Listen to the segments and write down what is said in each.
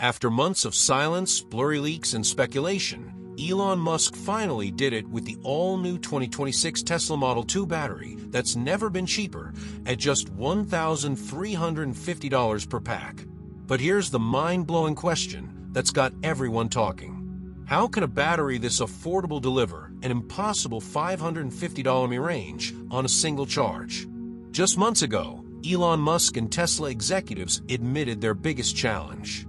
After months of silence, blurry leaks, and speculation, Elon Musk finally did it with the all-new 2026 Tesla Model 2 battery that's never been cheaper at just $1,350 per pack. But here's the mind-blowing question that's got everyone talking. How can a battery this affordable deliver an impossible $550 range on a single charge? Just months ago, Elon Musk and Tesla executives admitted their biggest challenge.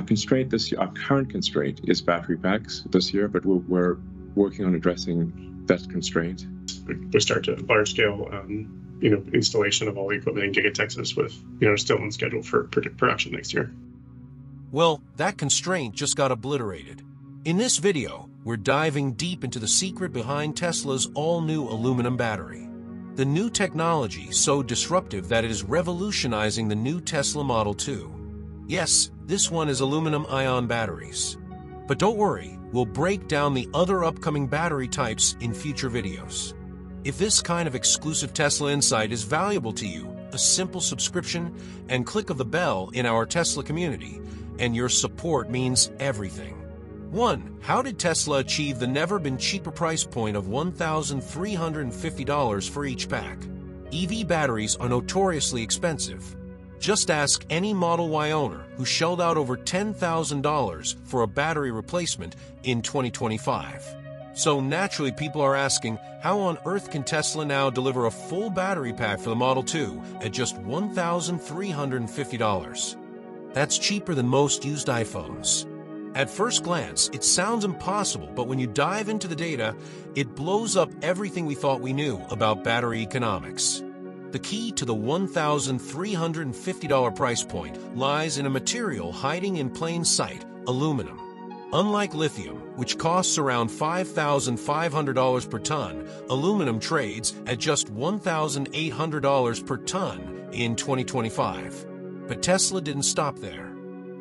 Our constraint this year, our current constraint is battery packs this year, but we're, we're working on addressing that constraint. We start to large scale, um, you know, installation of all the equipment in Giga Texas with, you know, still on schedule for production next year. Well, that constraint just got obliterated. In this video, we're diving deep into the secret behind Tesla's all-new aluminum battery. The new technology so disruptive that it is revolutionizing the new Tesla Model 2. Yes, this one is aluminum-ion batteries. But don't worry, we'll break down the other upcoming battery types in future videos. If this kind of exclusive Tesla insight is valuable to you, a simple subscription and click of the bell in our Tesla community, and your support means everything. 1. How did Tesla achieve the never-been-cheaper price point of $1,350 for each pack? EV batteries are notoriously expensive. Just ask any Model Y owner who shelled out over $10,000 for a battery replacement in 2025. So naturally people are asking, how on earth can Tesla now deliver a full battery pack for the Model 2 at just $1,350? That's cheaper than most used iPhones. At first glance, it sounds impossible, but when you dive into the data, it blows up everything we thought we knew about battery economics. The key to the $1,350 price point lies in a material hiding in plain sight, aluminum. Unlike lithium, which costs around $5,500 per ton, aluminum trades at just $1,800 per ton in 2025. But Tesla didn't stop there.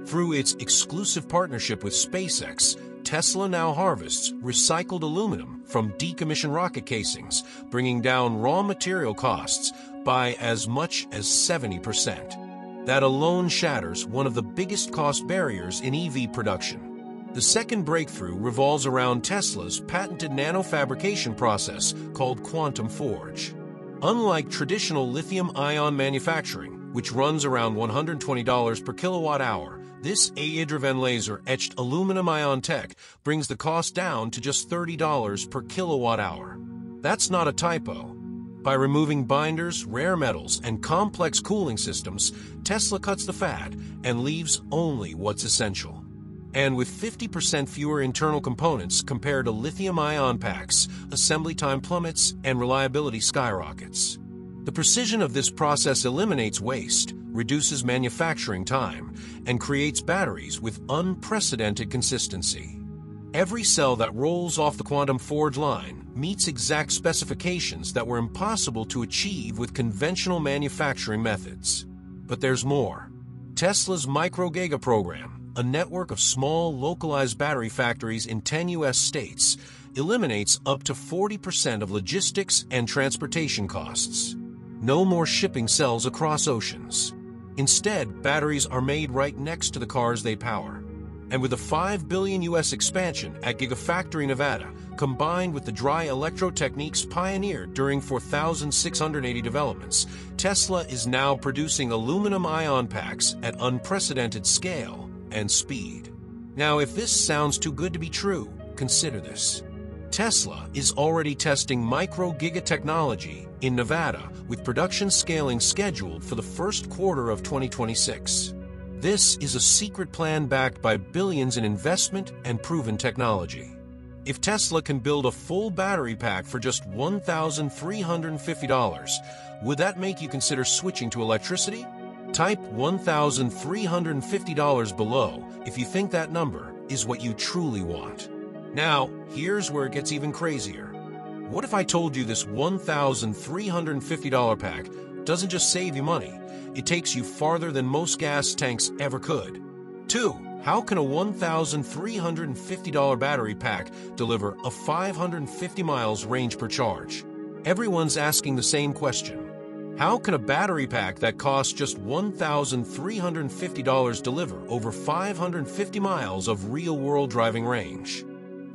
Through its exclusive partnership with SpaceX, Tesla now harvests recycled aluminum from decommissioned rocket casings, bringing down raw material costs by as much as 70%. That alone shatters one of the biggest cost barriers in EV production. The second breakthrough revolves around Tesla's patented nanofabrication process called Quantum Forge. Unlike traditional lithium-ion manufacturing, which runs around $120 per kilowatt hour, this A-Hydroven laser etched aluminum ion tech brings the cost down to just $30 per kilowatt hour. That's not a typo. By removing binders, rare metals, and complex cooling systems, Tesla cuts the fat and leaves only what's essential. And with 50% fewer internal components compared to lithium-ion packs, assembly time plummets and reliability skyrockets. The precision of this process eliminates waste, reduces manufacturing time, and creates batteries with unprecedented consistency. Every cell that rolls off the Quantum Forge line meets exact specifications that were impossible to achieve with conventional manufacturing methods. But there's more. Tesla's Microgiga program, a network of small, localized battery factories in 10 U.S. states, eliminates up to 40% of logistics and transportation costs. No more shipping cells across oceans. Instead, batteries are made right next to the cars they power. And with a 5 billion US expansion at Gigafactory Nevada, combined with the dry electrode techniques pioneered during 4,680 developments, Tesla is now producing aluminum ion packs at unprecedented scale and speed. Now, if this sounds too good to be true, consider this. Tesla is already testing micro-giga technology in Nevada with production scaling scheduled for the first quarter of 2026. This is a secret plan backed by billions in investment and proven technology. If Tesla can build a full battery pack for just $1,350, would that make you consider switching to electricity? Type $1,350 below if you think that number is what you truly want. Now, here's where it gets even crazier. What if I told you this $1,350 pack doesn't just save you money, it takes you farther than most gas tanks ever could? 2. How can a $1,350 battery pack deliver a 550 miles range per charge? Everyone's asking the same question. How can a battery pack that costs just $1,350 deliver over 550 miles of real-world driving range?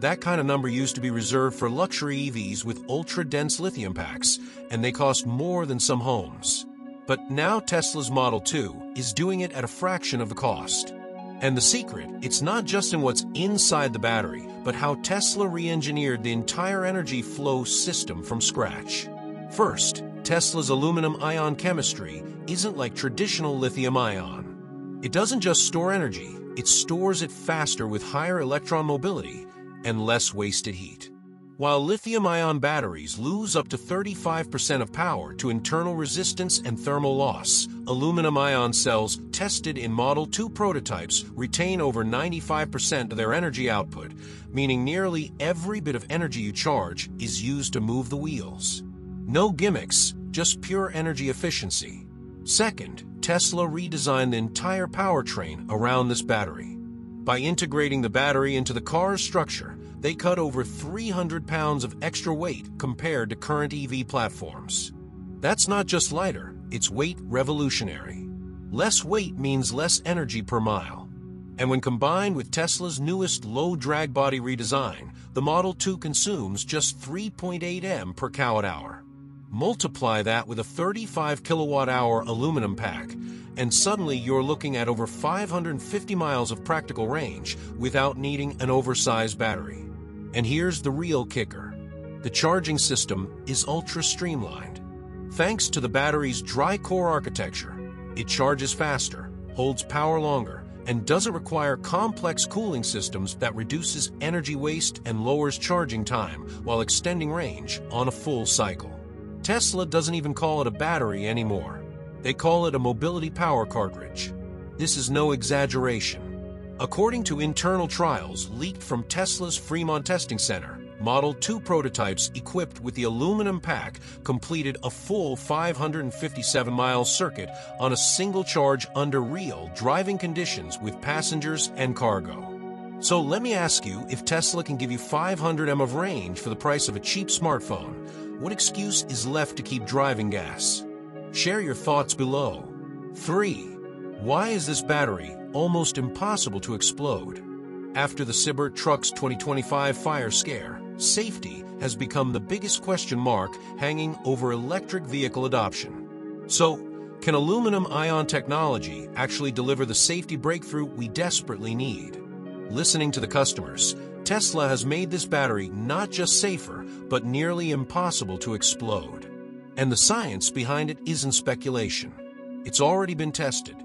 That kind of number used to be reserved for luxury EVs with ultra-dense lithium packs, and they cost more than some homes. But now Tesla's Model 2 is doing it at a fraction of the cost. And the secret, it's not just in what's inside the battery, but how Tesla re-engineered the entire energy flow system from scratch. First, Tesla's aluminum ion chemistry isn't like traditional lithium ion. It doesn't just store energy, it stores it faster with higher electron mobility and less wasted heat. While lithium-ion batteries lose up to 35% of power to internal resistance and thermal loss, aluminum-ion cells tested in Model 2 prototypes retain over 95% of their energy output, meaning nearly every bit of energy you charge is used to move the wheels. No gimmicks, just pure energy efficiency. Second, Tesla redesigned the entire powertrain around this battery. By integrating the battery into the car's structure, they cut over 300 pounds of extra weight compared to current EV platforms. That's not just lighter, it's weight revolutionary. Less weight means less energy per mile. And when combined with Tesla's newest low drag body redesign, the Model 2 consumes just 3.8 M per kilowatt hour. Multiply that with a 35 kilowatt hour aluminum pack, and suddenly you're looking at over 550 miles of practical range without needing an oversized battery. And here's the real kicker. The charging system is ultra streamlined. Thanks to the battery's dry core architecture, it charges faster, holds power longer, and doesn't require complex cooling systems that reduces energy waste and lowers charging time while extending range on a full cycle. Tesla doesn't even call it a battery anymore. They call it a mobility power cartridge. This is no exaggeration. According to internal trials leaked from Tesla's Fremont Testing Center, Model 2 prototypes equipped with the aluminum pack completed a full 557-mile circuit on a single charge under real driving conditions with passengers and cargo. So let me ask you, if Tesla can give you 500 m of range for the price of a cheap smartphone, what excuse is left to keep driving gas? Share your thoughts below. 3. Why is this battery almost impossible to explode? After the Sibert Cybertrucks 2025 fire scare, safety has become the biggest question mark hanging over electric vehicle adoption. So, can aluminum ion technology actually deliver the safety breakthrough we desperately need? Listening to the customers, Tesla has made this battery not just safer, but nearly impossible to explode. And the science behind it isn't speculation. It's already been tested.